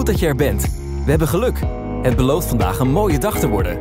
goed dat je er bent. We hebben geluk. Het belooft vandaag een mooie dag te worden.